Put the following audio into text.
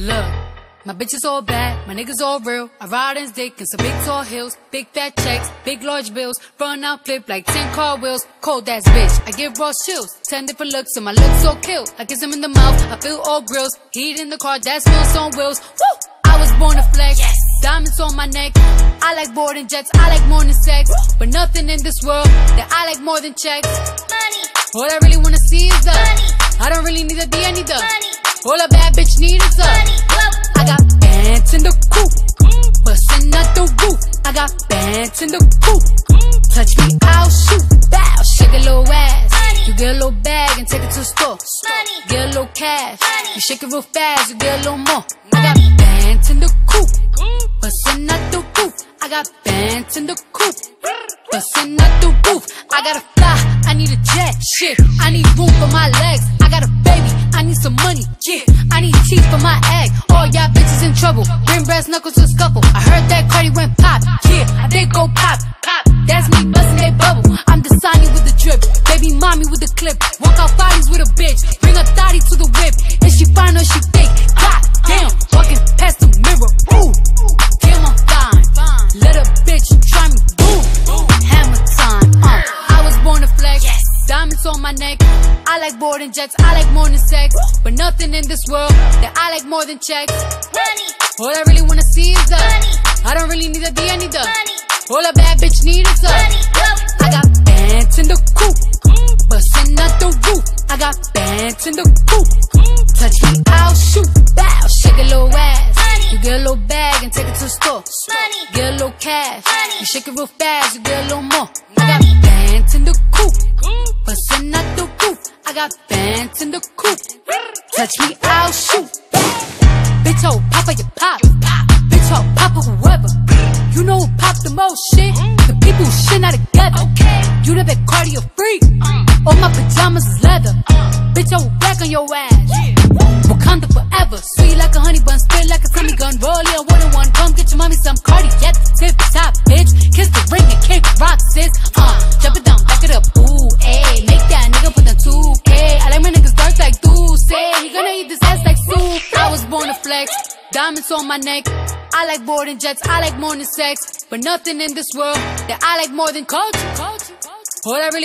Look, my bitch is all bad, my niggas all real. I ride in dick in some big tall hills, big fat checks, big large bills. Run out flip like 10 car wheels. Cold ass bitch, I give raw chills. 10 different looks, and my looks so kill. I kiss him in the mouth, I feel all grills. Heat in the car, that smells on wheels. Woo! I was born to flex. Yes. Diamonds on my neck. I like boarding jets, I like more than sex. But nothing in this world that I like more than checks. Money, All I really wanna see is the. money, I don't really need a D, I need the. money, All a bad bitch need is. Whoa. I got bands in the coop, bustin' out the roof. I got bands in the coop. Touch me, I'll shoot. Bow, shake a little ass. You get a little bag and take it to the store. Get a little cash. You shake it real fast, you get a little more. I got bands in the coop, bustin' out the roof. I got bands in the coop, bustin' out the roof. I gotta fly, I need a jet. Shit, I need room for my legs. I got a baby, I need some money. Yeah, I need teeth for my egg. All y'all bitches in trouble. Bring brass knuckles to scuffle. I heard that Cardi went pop. Yeah, I did go pop. On my neck. I like boarding jets. I like more than sex. But nothing in this world that I like more than checks. Money, All I really wanna see is the. money, I don't really need a D, I need the. money, All a bad bitch need is the. money. I got bands in the coop, bustin' out the roof. I got bands in the coop. Touch me, I'll shoot. Bow, shake a little ass. Money. You get a little bag and take it to the store. Money. Get a little cash. Money. You shake it real fast, you get a little more. Money. Got bands in the coop. Touch me, I'll shoot. Bitch, oh, papa, you pop. Bitch, oh, papa, whoever. You know who pop the most shit? The people who shit not together. You the big cardio freak. All my pajamas is leather. Bitch, oh, will back on your ass. Wakanda forever. Sweet like a honey bun, spit like a tummy gun. Roll in one on one. Come get your mommy some cardi at the tip top, bitch. Kiss the ring and kick rock, sis. Flex. Diamonds on my neck. I like boarding jets. I like morning sex. But nothing in this world that I like more than culture. All I really